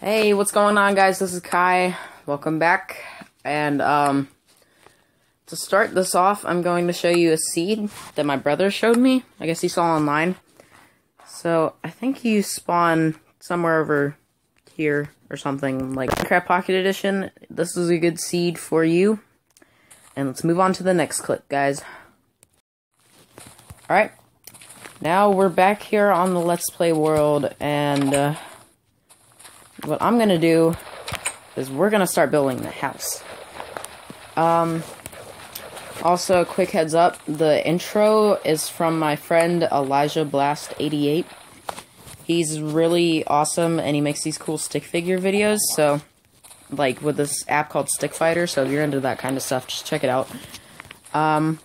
Hey, what's going on, guys? This is Kai. Welcome back. And, um, to start this off, I'm going to show you a seed that my brother showed me. I guess he saw online. So, I think you spawn somewhere over here or something, like Minecraft Pocket Edition. This is a good seed for you. And let's move on to the next clip, guys. Alright. Now we're back here on the Let's Play world, and, uh, what I'm gonna do is we're gonna start building the house. Um, also, a quick heads up, the intro is from my friend Elijah Blast 88. He's really awesome and he makes these cool stick figure videos, so like with this app called Stick Fighter, so if you're into that kind of stuff, just check it out. Um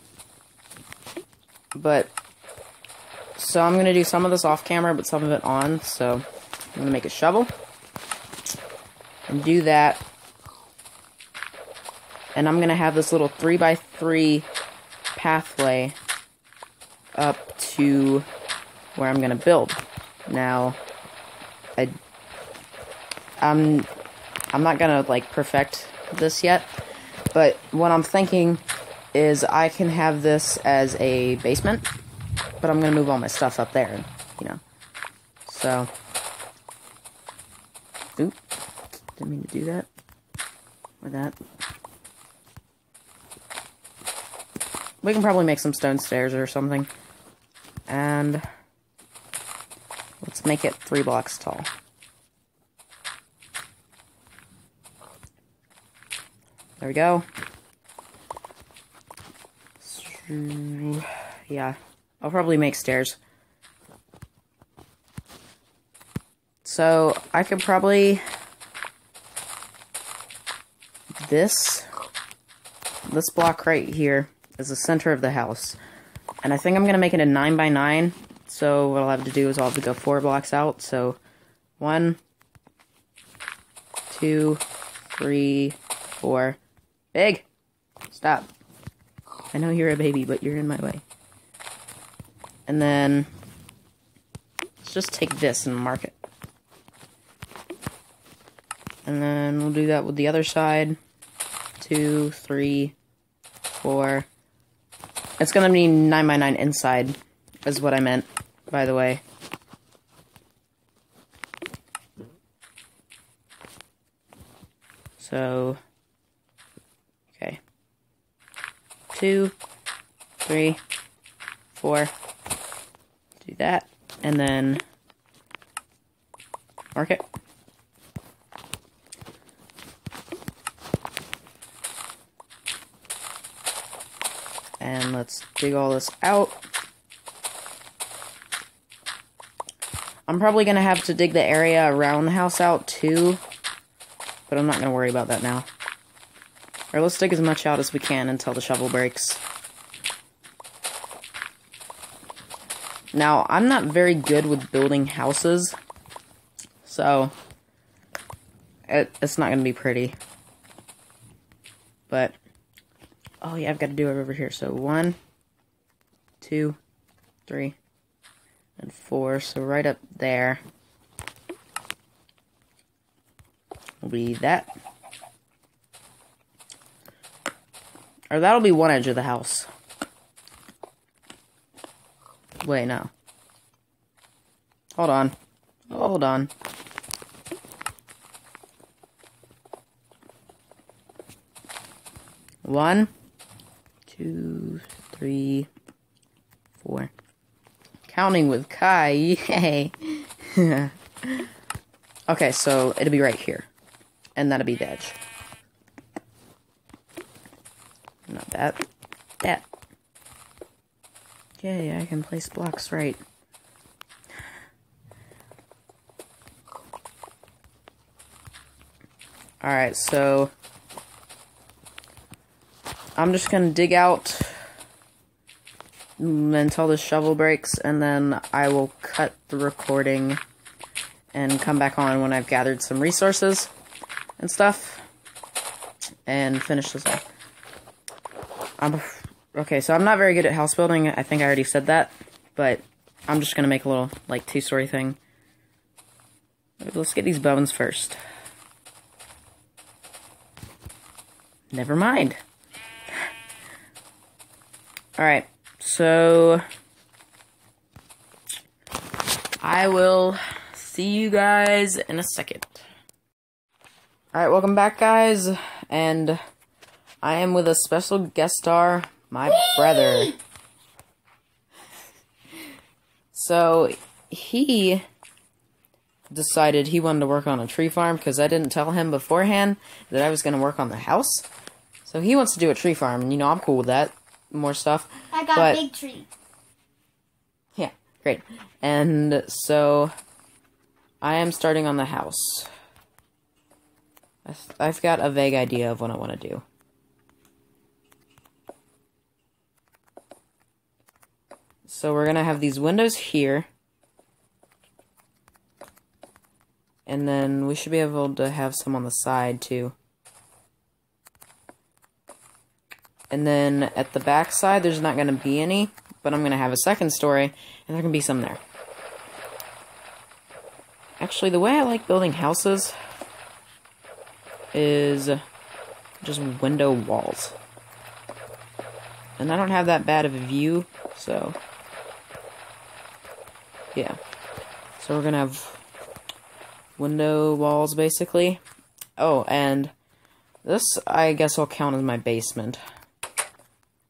but so I'm gonna do some of this off camera, but some of it on, so I'm gonna make a shovel and do that. And I'm gonna have this little 3x3 pathway up to where I'm gonna build. Now, I, I'm, I'm not gonna like perfect this yet, but what I'm thinking is I can have this as a basement, but I'm gonna move all my stuff up there, you know. So, oop. Didn't mean to do that. Or that. We can probably make some stone stairs or something. And let's make it three blocks tall. There we go. Yeah, I'll probably make stairs. So I could probably this this block right here is the center of the house. And I think I'm to make it a 9 by 9 So what I'll have to do is I'll have to go four blocks out. So one, two, three, four. Big! Stop. I know you're a baby, but you're in my way. And then let's just take this and mark it. And then we'll do that with the other side two, three, four. It's gonna be 9 by 9 inside, is what I meant, by the way. So, okay. Two, three, four. That, and then mark it. And let's dig all this out. I'm probably going to have to dig the area around the house out too. But I'm not going to worry about that now. Or let's dig as much out as we can until the shovel breaks. Now, I'm not very good with building houses. So, it, it's not going to be pretty. But, Oh, yeah, I've got to do it over here. So one, two, three, and four. So right up there will be that. Or that'll be one edge of the house. Wait, no. Hold on. Hold on. One two, three, four. Counting with Kai, yay! okay, so it'll be right here. And that'll be the edge. Not. That. Yay, I can place blocks right. Alright, so I'm just gonna dig out until the shovel breaks, and then I will cut the recording and come back on when I've gathered some resources and stuff and finish this off. I'm, Okay, so I'm not very good at house building. I think I already said that, but I'm just gonna make a little like two story thing. Let's get these bones first. Never mind. Alright, so I will see you guys in a second. Alright, welcome back, guys, and I am with a special guest star, my brother. So, he decided he wanted to work on a tree farm because I didn't tell him beforehand that I was going to work on the house. So he wants to do a tree farm, and you know I'm cool with that. More stuff. I got But- a big tree. Yeah, great. And so I am starting on the house. I've- I've got a vague idea of what I want to do. So we're gonna have these windows here. And then we should be able to have some on the side too. And then at the back side, there's not going to be any, but I'm going to have a second story, and there can be some there. Actually, the way I like building houses is just window walls. And I don't have that bad of a view, so. Yeah. So we're to have window walls, basically. Oh, and this, I guess, will count as my basement.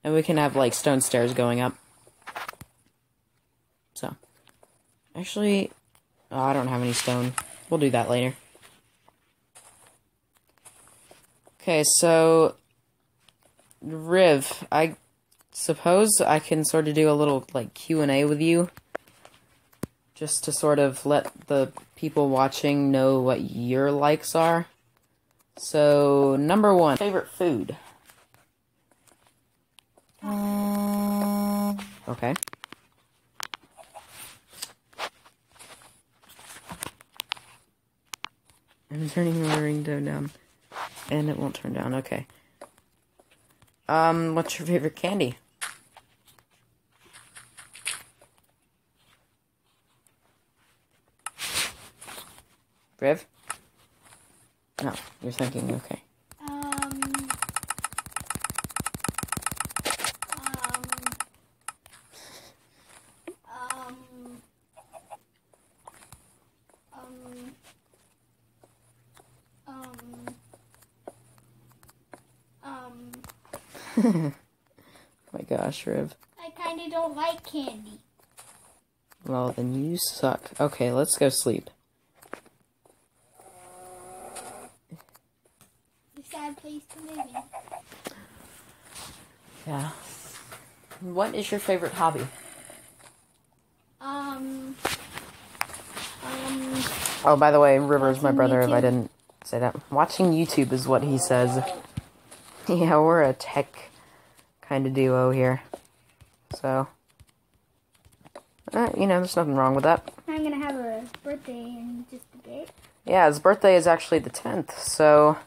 And we can have, like, stone stairs going up. So. Actually, oh, I don't have any stone. We'll do that later. Okay, so... Riv, I suppose I can sort of do a little, like, Q&A with you. Just to sort of let the people watching know what your likes are. So, number one, favorite food. Okay. I'm turning the ringtone down. And it won't turn down, okay. Um, what's your favorite candy? Riv? No, you're thinking, okay. Um. Um. Um. Um. Um. Um. Oh my gosh, Riv. I kind of don't like candy. Well, then you suck. Okay, let's go sleep. It's a sad place to live in. Yeah. What is your favorite hobby? Um. Um. Oh, by the way, River's my Watching brother, if I didn't say that. Watching YouTube is what he says. Yeah, we're a tech kind of duo here. So, uh, you know, there's nothing wrong with that. I'm gonna have a birthday in just a bit. Yeah, his birthday is actually the 10th, so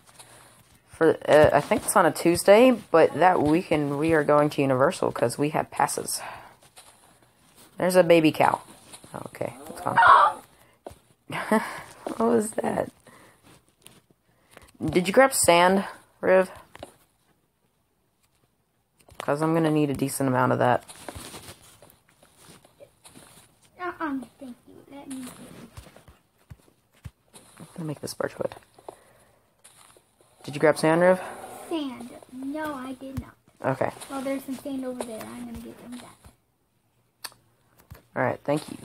for uh, I think it's on a Tuesday, but that weekend we are going to Universal because we have passes. There's a baby cow. Okay, it's gone. what was that? Did you grab sand, Riv? Because I'm gonna need a decent amount of that. Uh-uh, thank you. Let me. I'm gonna make this birch wood. Did you grab sand, Riv? Sand. No, I did not. Okay. Well, there's some sand over there. I'm gonna get them back. Alright, thank you.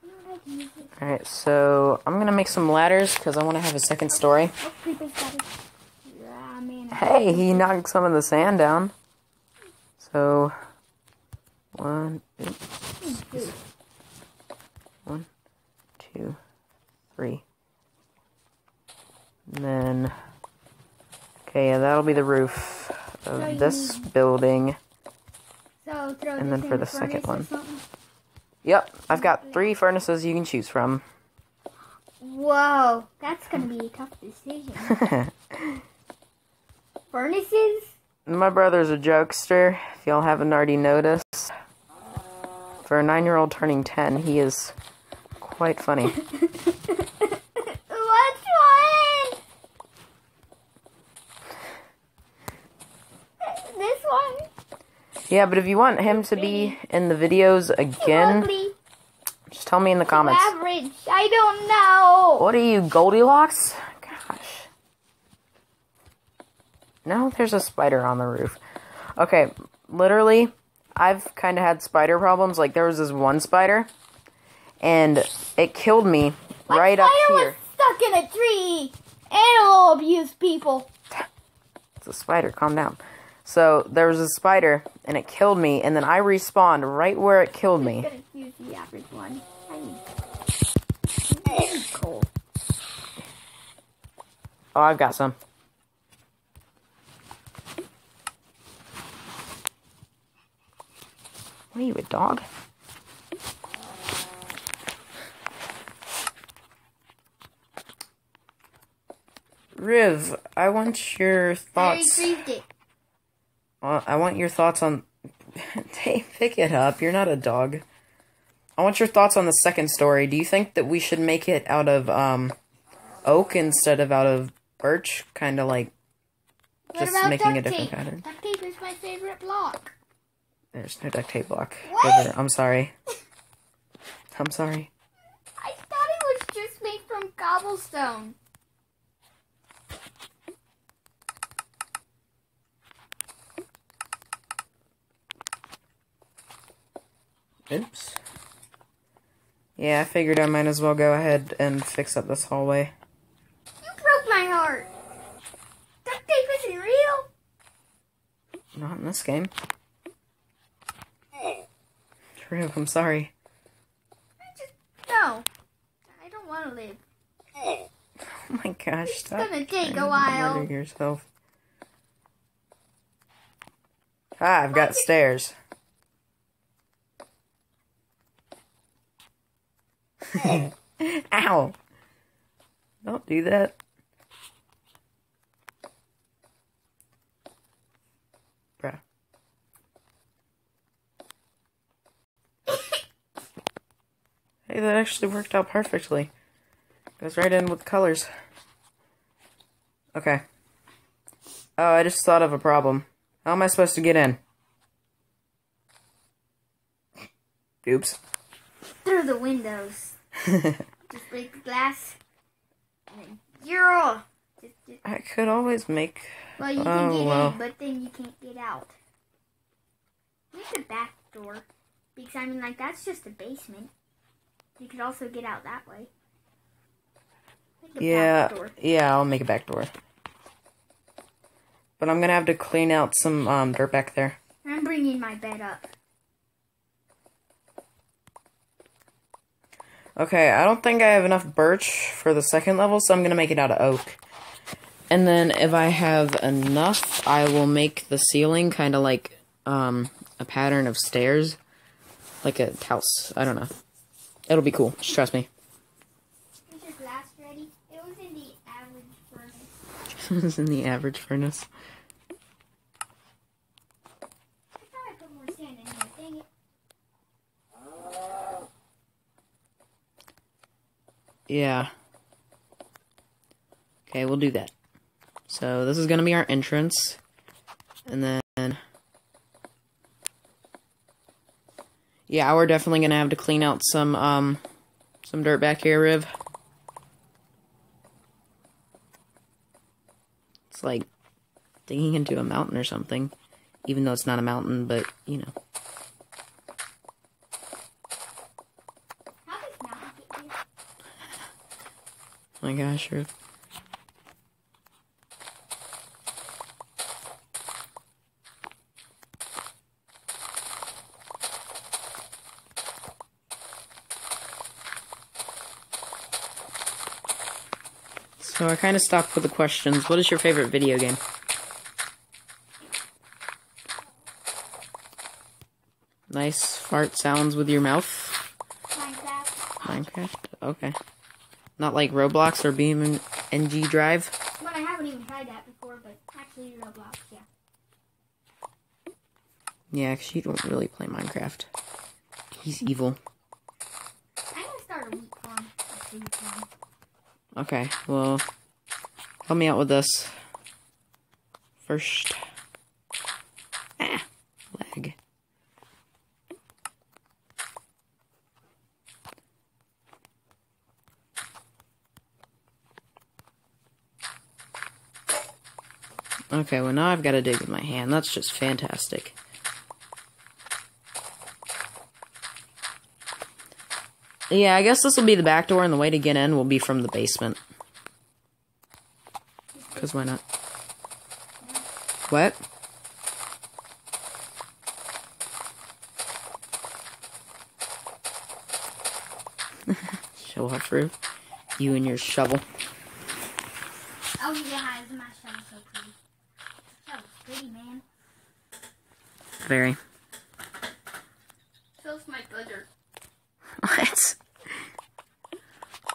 You know what I can use it. Alright, so I'm gonna make some ladders because I want to have a second story. Creeper's got it. Man. Hey, he knocked some of the sand down. So, one, hmm, oops, one, two, three. And then, okay, yeah, that'll be the roof of this building. So throw And then for the the second one. Yep, I've got three furnaces you can choose from. Whoa, that's gonna be a tough decision. Furnaces? My brother's a jokester, if y'all haven't already noticed. For a nine year old turning 10, he is quite funny. Which one? This one? Yeah, but if you want him to be in the videos again, Ugly. just tell me in the comments. Average. I don't know. What are you, Goldilocks? Gosh. No, there's a spider on the roof. Okay, literally, I've kind of had spider problems. Like, there was this one spider, and it killed me My right up spider here. was stuck in a tree. Animal abuse people. It's a spider, calm down. So, there was a spider, and it killed me, and then I respawned right where it killed I'm me. gonna use the average one. I need, I need coal. Oh, I've got some. What are you, a dog? Riv, I want your thoughts. I retrieved it. Uh, I want your thoughts on. hey, pick it up. You're not a dog. I want your thoughts on the second story. Do you think that we should make it out of um, oak instead of out of birch? Kind of like What Just making a different tape? pattern. Duct tape is my favorite block. there's no duct tape block. What? I'm sorry. I'm sorry. I thought it was just made from cobblestone. Oops. Yeah, I figured I might as well go ahead and fix up this hallway. You broke my heart. Duct tape isn't real. Not in this game. Riv, I'm sorry. I just no. I don't want to live. Oh my gosh, It's stop. gonna take a trying to while. Murder yourself. Ah, I've got stairs. Ow! Don't do that. Bruh. Hey, that actually worked out perfectly. Goes right in with colors. Okay. Oh, I just thought of a problem. How am I supposed to get in? Oops. Through the windows. Just break the glass. And then you're just, just, I could always make. well, you Oh, can get well. in, but then you can't get out. Make the back door. Because I mean, like that's just a basement. You could also get out that way. A Yeah, yeah, I'll make a back door. But I'm gonna have to clean out some um, dirt back there. I'm bringing my bed up. Okay, I don't think I have enough birch for the second level, so I'm gonna make it out of oak. And then if I have enough, I will make the ceiling kind of like um, a pattern of stairs, like a house. I don't know. It'll be cool. Just trust me. Is your glass ready? It was in the average furnace. it's in the average furnace. I thought I put more sand in here. Dang it. Yeah. Okay, we'll do that. So this is gonna be our entrance, and then yeah, we're definitely gonna have to clean out some um some dirt back here, Riv. It's like digging into a mountain or something, even though it's not a mountain, but you know. How does Mountain get here? Oh my gosh, Riv. So I kind of stopped with the questions. What is your favorite video game? Nice fart sounds with your mouth. Minecraft. Minecraft? Okay. Not like Roblox or Beam and NG Drive? Well, I haven't even tried that before, but actually Roblox, yeah. Yeah, 'cause you don't really play Minecraft. He's evil. I'm gonna start a wheat farm. A food farm. Okay, well, help me out with this. First. Ah, leg. Okay, well now I've got to dig with my hand. That's just fantastic. Yeah, I guess this will be the back door, and the way to get in will be from the basement. Because why not? What? Show off. You and your shovel. Oh yeah, isn't my shovel so pretty? Shovel's pretty, man. Very. My. What?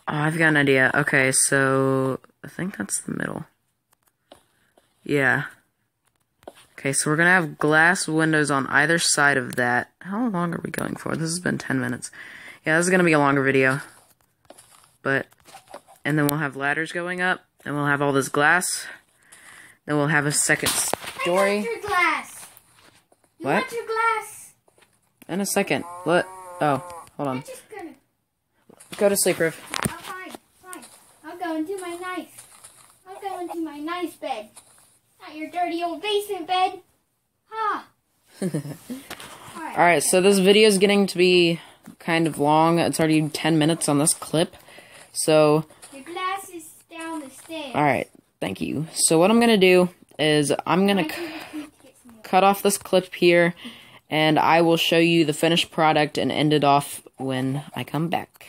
Oh, I've got an idea. Okay, so I think that's the middle. Yeah. Okay, so we're gonna have glass windows on either side of that. How long are we going for? This has been 10 minutes. Yeah, this is gonna be a longer video. But, and then we'll have ladders going up, and we'll have all this glass. Then we'll have a second story. Want your glass. You What? your glass? In a second. Let, oh, hold on. just gonna. Go to sleep, Riv. Oh, fine, fine. I'll go into my nice. I'll go into my nice bed. Not your dirty old basement bed. Ha. Alright. Alright, so this video is getting to be kind of long. It's already 10 minutes on this clip. So, Your glass is down the stairs. alright, thank you. So, what I'm gonna do is I'm gonna I c- think we need to get some milk. Cut off this clip here, and I will show you the finished product and end it off when I come back.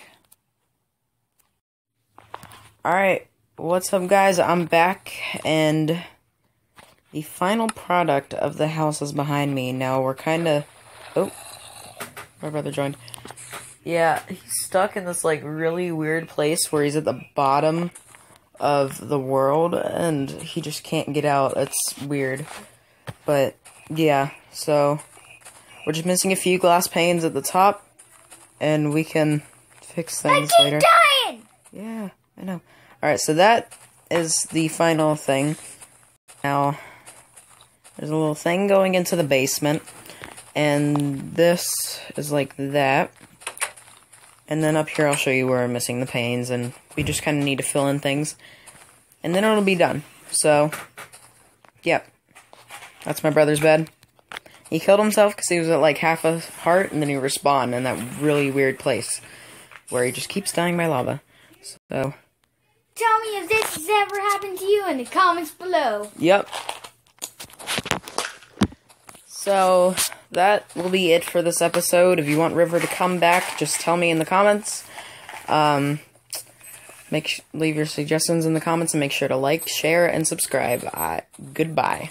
Alright, what's up, guys? I'm back, and the final product of the house is behind me. Now, we're kind of. Oh, my brother joined. Yeah, he's stuck in this, like, really weird place where he's at the bottom of the world, and he just can't get out. It's weird. But yeah, so we're just missing a few glass panes at the top, and we can fix things Keep later. dying! Yeah, I know. All right, so that is the final thing. Now, there's a little thing going into the basement, and this is like that. And then up here, I'll show you where I'm missing the panes, and we just kind of need to fill in things, and then it'll be done. So, yep, that's my brother's bed. He killed himself because he was at like half a heart, and then he respawned in that really weird place where he just keeps dying by lava. So, Tell me if this has ever happened to you in the comments below. yep. So, that will be it for this episode. If you want River to come back, just tell me in the comments. Um, make sh- leave your suggestions in the comments and make sure to like, share, and subscribe. Uh, goodbye.